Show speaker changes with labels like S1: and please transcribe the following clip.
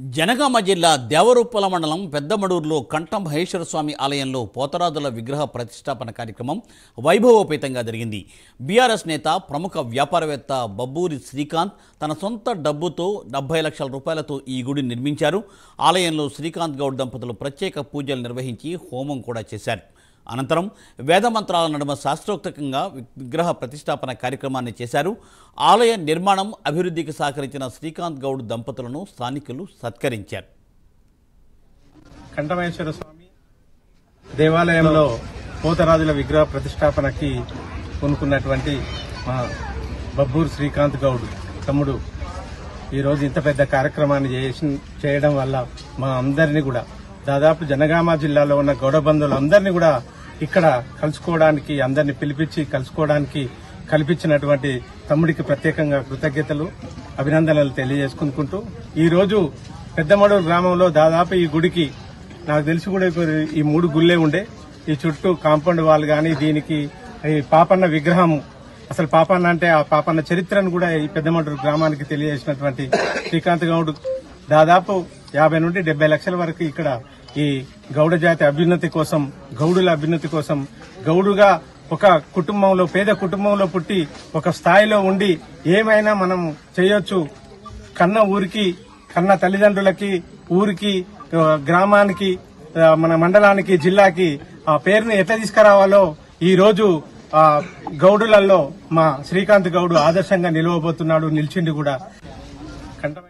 S1: జనగామ జిల్లా దేవరూపల మండలం పెద్దమడూరులో కంఠం మహేశ్వర స్వామి ఆలయంలో పోతరాజుల విగ్రహ ప్రతిష్టాపన కార్యక్రమం వైభవోపేతంగా జరిగింది. బీఆర్ఎస్ నేత ప్రముఖ వ్యాపారవేత్త బబ్బూరి శ్రీకాంత్ తన సొంత డబ్బుతో డెబ్బై లక్షల రూపాయలతో ఈ గుడిని నిర్మించారు. ఆలయంలో శ్రీకాంత్ గౌడ్ దంపతులు ప్రత్యేక పూజలు నిర్వహించి హోమం కూడా చేశారు. అనంతరం వేదమంత్రాల నడుమ శాస్త్రోక్తకంగా విగ్రహ ప్రతిష్టాపన కార్యక్రమాన్ని చేశారు. ఆలయ నిర్మాణం అభివృద్ధికి సహకరించిన శ్రీకాంత్ గౌడ్ దంపతులను స్థానికులు సత్కరించారు.
S2: కంఠమేశ్వర స్వామి దేవాలయంలో పోతరాజుల విగ్రహ ప్రతిష్టాపనకి కొనుక్కున్నటువంటి మా బబ్బూర్ శ్రీకాంత్ గౌడ్ తమ్ముడు ఈరోజు ఇంత పెద్ద కార్యక్రమాన్ని చేసి చేయడం వల్ల మా అందరినీ కూడా దాదాపు జనగామ జిల్లాలో ఉన్న గౌడబంధువులు అందరినీ కూడా ఇక్కడ కలుసుకోవడానికి అందరిని పిలిపించి కలుసుకోవడానికి కల్పించినటువంటి తమ్ముడికి ప్రత్యేకంగా కృతజ్ఞతలు అభినందనలు తెలియజేసుకుంటూ ఈరోజు పెద్దమడూరు గ్రామంలో దాదాపు ఈ గుడికి నాకు తెలిసి కూడా ఈ మూడు గుళ్ళే ఉండే. ఈ చుట్టూ కాంపౌండ్ వాల్ కానీ దీనికి ఈ పాపన్న విగ్రహం అసలు పాపన్న అంటే ఆ పాపన్న చరిత్రను కూడా ఈ పెద్దమడూరు గ్రామానికి తెలియజేసినటువంటి శ్రీకాంత్ గౌడ్. దాదాపు యాభై నుండి డెబ్బై లక్షల వరకు ఇక్కడ ఈ గౌడ జాతి అభ్యున్నతి కోసం గౌడుల అభ్యున్నతి కోసం గౌడుగా ఒక కుటుంబంలో పేద కుటుంబంలో పుట్టి ఒక స్థాయిలో ఉండి ఏమైనా మనం చేయొచ్చు. కన్న ఊరికి కన్న తల్లిదండ్రులకి ఊరికి గ్రామానికి మన మండలానికి జిల్లాకి ఆ పేరుని ఎట్లా తీసుకురావాలో ఈ రోజు ఆ గౌడులలో మా శ్రీకాంత్ గౌడు ఆదర్శంగా నిలవబోతున్నాడు నిలిచిండి కూడా. కంఠమే